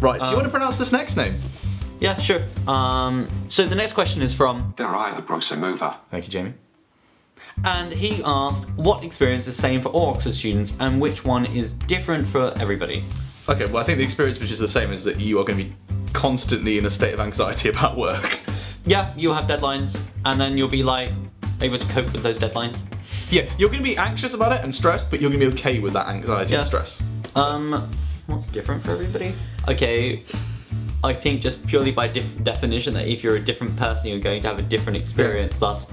Right. Do you Um, want to pronounce this next name? Yeah, sure. Um, so the next question is from, Deraya Proximova. Thank you, Jamie. and he asked, what experience is the same for all Oxford students and which one is different for everybody? Okay. Well, I think the experience which is the same is that you are going to be constantly in a state of anxiety about work. Yeah, you'll have deadlines and then you'll be like able to cope with those deadlines. Yeah, you're going to be anxious about it and stressed, but you're going to be okay with that anxiety Yeah. and stress. Um, what's different for everybody? Okay, I think just purely by def- definition that if you're a different person, you're going to have a different experience. Thus,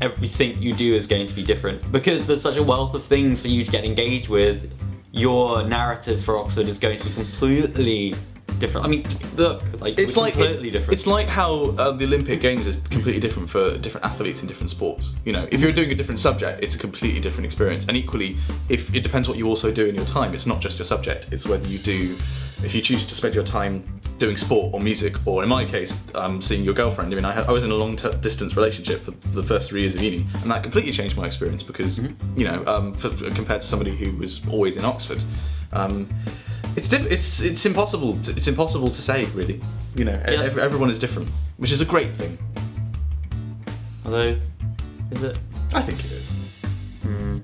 everything you do is going to be different because there's such a wealth of things for you to get engaged with. Your narrative for Oxford is going to be completely different. I mean, look, like It's like completely it- different. It's like how uh, the Olympic Games is completely different for different athletes in different sports. You know, if you're doing a different subject, it's a completely different experience. And equally, if it depends what you also do in your time, it's not just your subject. It's whether you do, if you choose to spend your time doing sport or music, or in my case, um, seeing your girlfriend. I mean, I, had, I was in a long distance relationship for the first three years of uni, and that completely changed my experience because, you know, um, for, compared to somebody who was always in Oxford. Um, it's diff- it's it's impossible to, it's impossible to say really. You know Yeah. ev- everyone is different which is a great thing. Although, is it? I think it is. Hmm.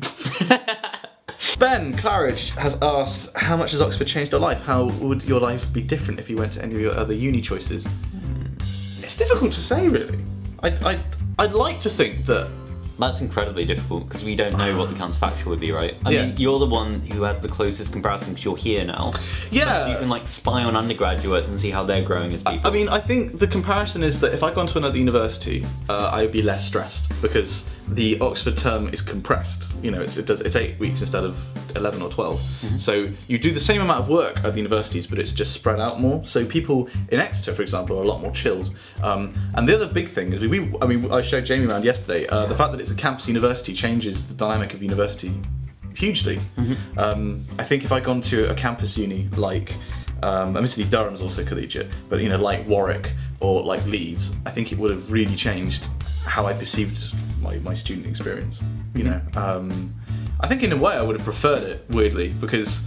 Ben Claridge has asked how much has Oxford changed your life? How would your life be different if you went to any of your other uni choices? It's difficult to say really. I I I'd like to think that That's incredibly difficult because we don't know what the counterfactual would be, right? I Yeah. mean, you're the one who has the closest comparison because you're here now. Yeah. So you can like spy on undergraduates and see how they're growing as people. I mean, I think the comparison is that if I'd gone to another university, uh, I'd be less stressed because the Oxford term is compressed. You know, it's, it does, it's eight weeks instead of 11 or 12. So you do the same amount of work at the universities, but it's just spread out more. So people in Exeter, for example, are a lot more chilled. Um, and the other big thing is, we, I mean, I showed Jamie around yesterday, uh, the fact that it's a campus university changes the dynamic of university hugely. Um, I think if I'd gone to a campus uni like, um, admittedly Durham's also collegiate, but you know like Warwick or like Leeds, I think it would have really changed how I perceived my, my student experience. You know, um, I think in a way I would have preferred it weirdly because.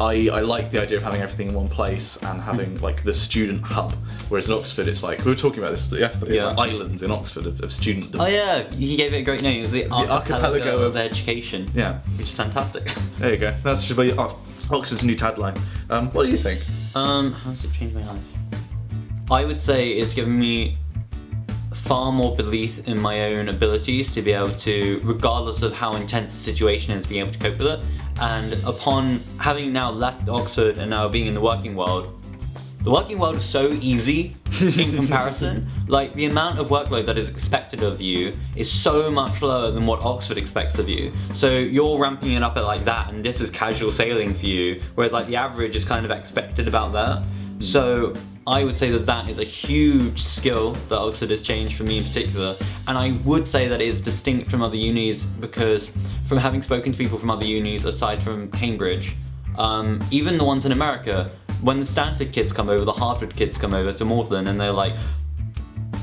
I, I like the idea of having everything in one place and having like the student hub, whereas in Oxford it's like we were talking about this yesterday. Yeah. It's like islands in Oxford of, of student. oh yeah, he gave it a great name. It was the, archipelago archipelago of- of education. Yeah, which is fantastic. there you go. That should be Ox- Oxford's new tagline. Um, what do you think? Um, how does it change my life? I would say it's given me far more belief in my own abilities to be able to, regardless of how intense the situation is, be able to cope with it. And upon having now left Oxford and now being in the working world, the working world is so easy in comparison. like the amount of workload that is expected of you is so much lower than what Oxford expects of you. So you're ramping it up at like that, and this is casual sailing for you, whereas like the average is kind of expected about that. So I would say that that is a huge skill that Oxford has changed for me in particular. And I would say that it is distinct from other unis because from having spoken to people from other unis aside from Cambridge, um, even the ones in America, when the Stanford kids come over, the Harvard kids come over to Magdalen and they're like,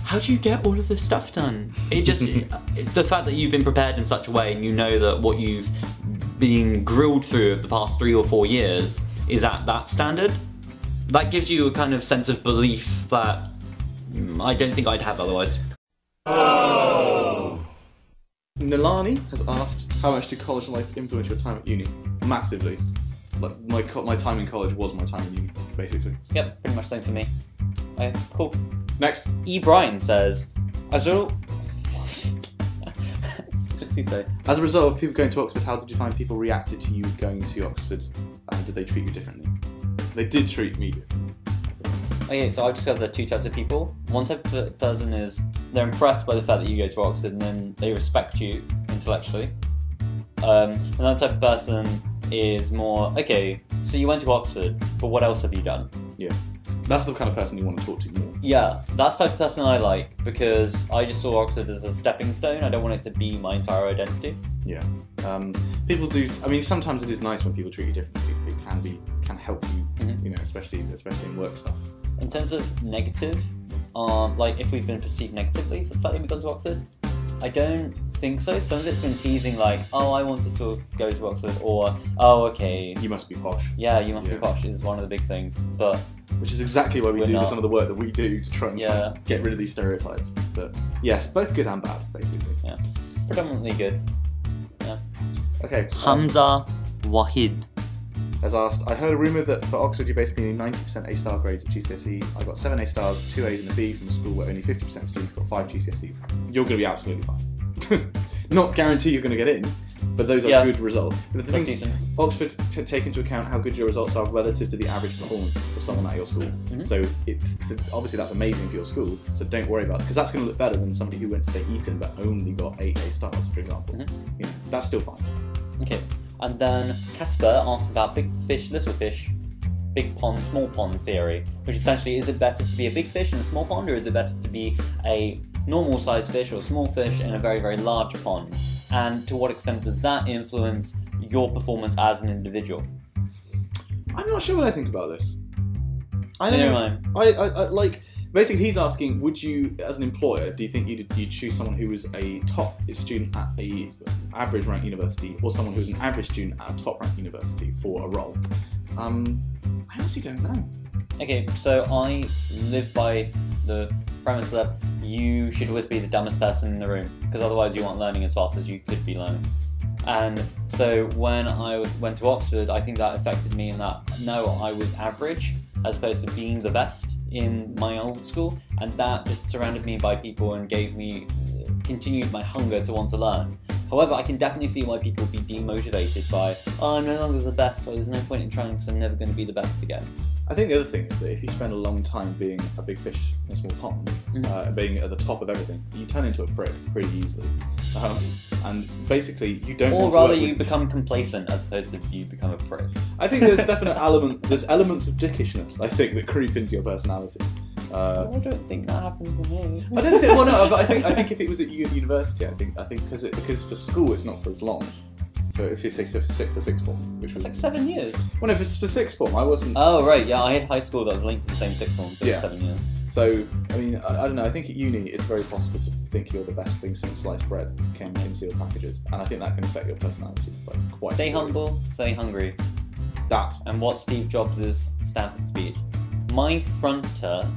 how do you get all of this stuff done? It just, the fact that you've been prepared in such a way and you know that what you've been grilled through over the past three or four years is at that standard, that gives you a kind of sense of belief that I don't think I'd have otherwise. Oh. Nilani has asked, how much did college life influence your time at uni? Massively. Like my co- my time in college was my time in uni, basically. Yep, pretty much same for me. Okay, cool. Next, E. Bryan says, as a what does he say? as a result of people going to Oxford, how did you find people reacted to you going to Oxford, and did they treat you differently? They did treat me differently. Okay, so I've discovered there are two types of people. One type of person is they're impressed by the fact that you go to Oxford and then they respect you intellectually. Um, another type of person is more, okay, so you went to Oxford, but what else have you done? Yeah, that's the kind of person you want to talk to more. Yeah, that's the type of person I like because I just saw Oxford as a stepping stone. I don't want it to be my entire identity. Yeah. Um, people do. I mean, sometimes it is nice when people treat you differently. It can be can help you, Mhm. you know, especially especially in work stuff. In terms of negative, um, like if we've been perceived negatively for the fact that we've gone to Oxford, I don't think so. Some of it's been teasing like, oh, I wanted to go to Oxford, or oh, okay, You must be posh. yeah, you must Yeah. be posh is one of the big things. But Which is exactly why we do not. some of the work that we do to try and Yeah. get rid of these stereotypes. But yes, both good and bad, basically. Yeah, predominantly good. Yeah. Okay. um, Hamza Wahid. Has asked, I heard a rumour that for Oxford you basically need 90% A star grades at GCSE. I got 7 A stars, 2 A's and a B from a school where only 50% of students got 5 GCSEs. You're going to be absolutely fine. Not guarantee you're going to get in, but those are Yeah. good results. But the That's thing is. Oxford t- take into account how good your results are relative to the average performance of someone at your school. Mhm. So it, th- obviously that's amazing for your school. So don't worry about it because that's going to look better than somebody who went to say Eton but only got eight A stars, for example. Mhm. You know, that's still fine. Okay. And then Casper asked about big fish, little fish, big pond, small pond theory, which essentially is it better to be a big fish in a small pond or is it better to be a normal sized fish or a small fish in a very, very large pond? And to what extent does that influence your performance as an individual? I'm not sure what I think about this. I don't know. I, I, I like basically he's asking, would you, as an employer, do you think you'd, you'd choose someone who was a top student at a average ranked university, or someone who was an average student at a top ranked university for a role? Um, I honestly don't know. Okay, so I live by the premise that you should always be the dumbest person in the room because otherwise you aren't learning as fast as you could be learning. And so when I was went to Oxford, I think that affected me in that no, I was average as opposed to being the best in my old school, and that just surrounded me by people and gave me continued my hunger to want to learn. However, I can definitely see why people would be demotivated by, oh, I'm no longer the best, so there's no point in trying because I'm never going to be the best again. I think the other thing is that if you spend a long time being a big fish in a small pond, Mhm. uh, being at the top of everything, you turn into a prick pretty easily. Um, and basically, you don't. Or rather, you with- become complacent as opposed to you become a prick. I think there's definite element. There's elements of dickishness. I think that creep into your personality. Uh, I don't think that happened to me. I don't think. Well, no, but I think I think if it was at university, I think I think because because for school it's not for as long. For if you say for six for sixth form, which It's was like seven years. well, no, for, for sixth form, I wasn't. Oh right, yeah, I had high school that was linked to the same sixth form, so it Yeah. was seven years. So I mean, I, I don't know. I think at uni it's very possible to think you're the best thing since sliced bread came in sealed packages, and I think that can affect your personality like quite. Stay severely. humble, stay hungry. That And what Steve Jobs' Stanford speech. My fronter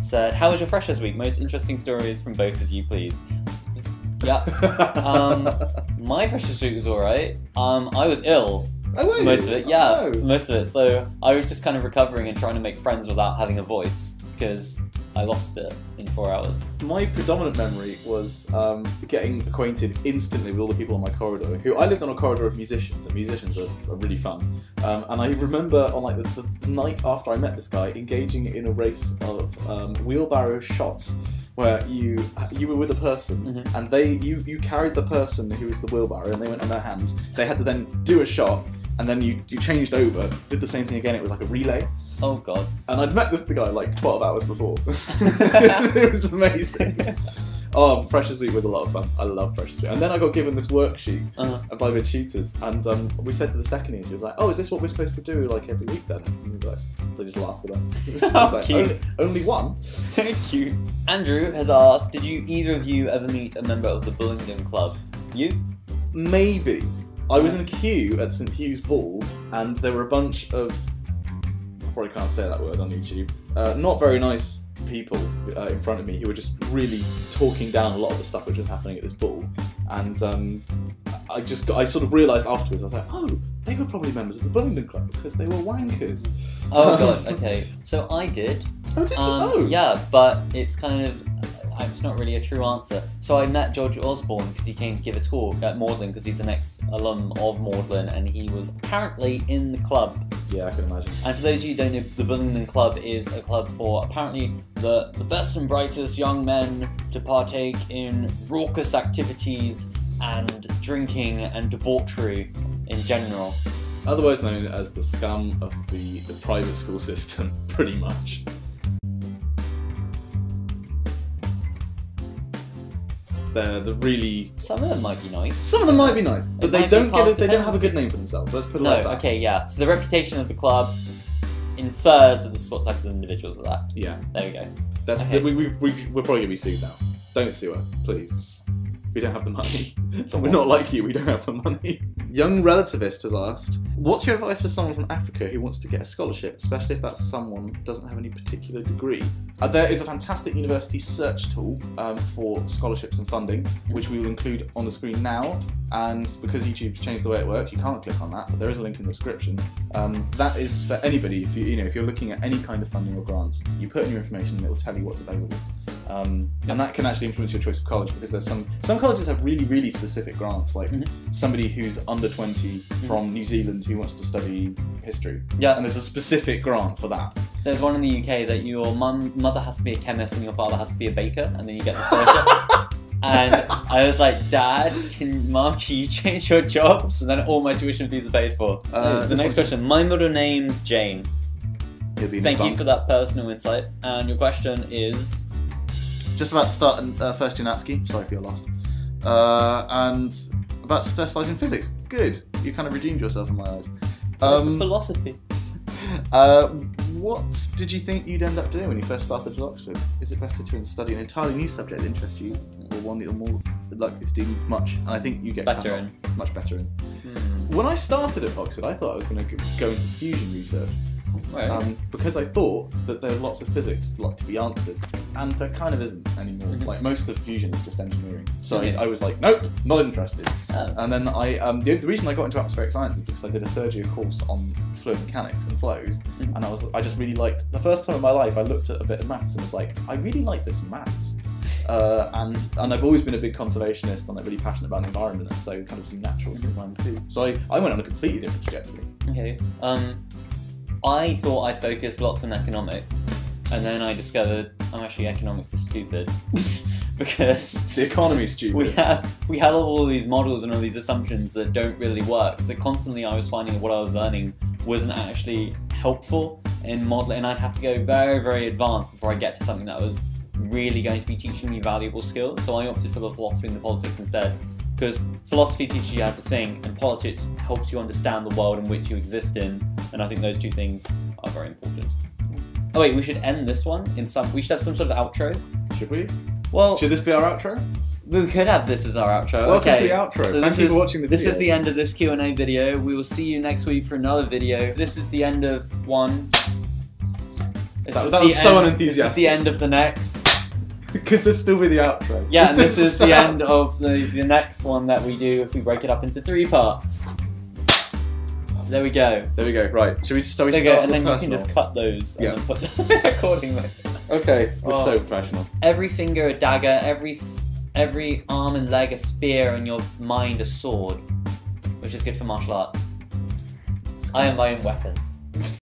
said, "How was your freshers week? Most interesting stories from both of you, please." Yeah. Um, My freshers week was alright. Um, I was ill for most of it. Yeah, Oh. most of it. So I was just kind of recovering and trying to make friends without having a voice because I lost it in four hours. My predominant memory was um, getting acquainted instantly with all the people on my corridor. Who I lived on a corridor of musicians, and musicians are, are really fun. Um, and I remember on like the, the night after I met this guy, engaging in a race of um, wheelbarrow shots, where you you were with a person, Mhm. and they you you carried the person who was the wheelbarrow, and they went on their hands. They had to then do a shot. And then you, you changed over, did the same thing again. It was like a relay, Oh god. and I'd met this guy like 12 hours before. it was amazing. Oh, Freshers Week was a lot of fun. I love Freshers Week. And then I got given this worksheet Uh, by the tutors, and um, we said to the second year, she was like, "Oh, is this what we're supposed to do like every week then?" And we like, they just laughed at us. Like, Cute. only, only one? Cute. Andrew has asked, did you either of you ever meet a member of the Bullingdon Club? You? Maybe. I was in a queue at St Hugh's Ball, and there were a bunch of I probably can't say that word on YouTube. Uh, not very nice people uh, in front of me who were just really talking down a lot of the stuff which was happening at this ball, and um, I just got, I sort of realised afterwards I was like, oh, they were probably members of the Bullingdon Club because they were wankers. Oh god, okay. So I did. Oh, did you? Um, oh, Yeah, but it's kind of. It's not really a true answer. So I met George Osborne because he came to give a talk at Magdalen because he's an ex-alum of Magdalen and he was apparently in the club. Yeah, I can imagine. And for those of you who don't know, the Bullingdon Club is a club for apparently the, the best and brightest young men to partake in raucous activities and drinking and debauchery in general. Otherwise known as the scum of the, the private school system, pretty much. They're the really Some of them might be nice. Some of them might be nice, but they might be don't get it. They don't have a good name for themselves. Let's put it No, like that. okay, yeah. So the reputation of the club infers that is what type of individuals are that. Yeah, There we go. that's Okay. we, we, we we're probably gonna be sued now. Don't sue us, please. We don't have the money. We're not like you. We don't have the money. Young relativist has asked, "What's your advice for someone from Africa who wants to get a scholarship, especially if that someone doesn't have any particular degree?" Uh, there is a fantastic university search tool um, for scholarships and funding, which we will include on the screen now. And because YouTube's changed the way it works, you can't click on that, but there is a link in the description. Um, that is for anybody. If you you know if you're looking at any kind of funding or grants, you put in your information and it will tell you what's available. Um, and that can actually influence your choice of college because there's some some colleges have really really specific grants, like somebody who's under 20 from New Zealand who wants to study history. Yeah. and there's a specific grant for that. There's one in the UK that your mum, mother has to be a chemist and your father has to be a baker, and then you get the scholarship. and I was like, Dad, can Mark, can you change your job? So then all my tuition fees are paid for. Uh, the next question. My middle name's Jane. He'll be in Thank you for that personal insight. And your question is Just about to start uh, first year Natsuki. Sorry for your loss. Uh, and about to specialise in physics. Good. You kind of redeemed yourself in my eyes. Um, philosophy. uh, what did you think you'd end up doing when you first started at Oxford? Is it better to study an entirely new subject that interests you, or one that you're more likely to do much? And I think you get Better cut in. much better in. When I started at Oxford, I thought I was going to go into fusion research Right. um, because I thought that there was lots of physics like to be answered, and there kind of isn't anymore. Mhm. Like most of fusion is just engineering. So Okay. I, I was like, nope, not interested. Oh. And then I, um, the, the reason I got into atmospheric science is because I did a third year course on fluid mechanics and flows, Mhm. and I was, I just really liked. The first time in my life, I looked at a bit of maths and was like, I really like this maths. Uh, and and I've always been a big conservationist and I'm really passionate about the environment, and so kind of seemed natural to combine the two. So I, I went on a completely different trajectory. Okay. Um, I thought I focused lots on economics, and then I discovered I'm actually economics is stupid because The economy's stupid. we have we had all these models and all these assumptions that don't really work. So constantly, I was finding what I was learning wasn't actually helpful in modeling, and I'd have to go very very advanced before I get to something that was really going to be teaching me valuable skills. So I opted for the philosophy and the politics instead. Because philosophy teaches you how to think, and politics helps you understand the world in which you exist in. And I think those two things are very important. Oh wait, we should end this one in some. We should have some sort of outro. Should we? Well, Should this be our outro? we could have this as our outro. Welcome okay. to the outro. So Thank this you is, for watching the This video. is the end of this Q and A video. We will see you next week for another video. This is the end of one. This That- that was so end- unenthusiastic. This is the end of the next. Because this still be the outro. Yeah, and this is the how- end of the, the next one that we do if we break it up into three parts. There we go. There we go. Right. Should we? Shall we There we start go, and then you can just cut those Yeah. and then put them accordingly. Okay. We're Oh. so professional. Every finger a dagger, every every arm and leg a spear, and your mind a sword, which is good for martial arts. I am my own weapon.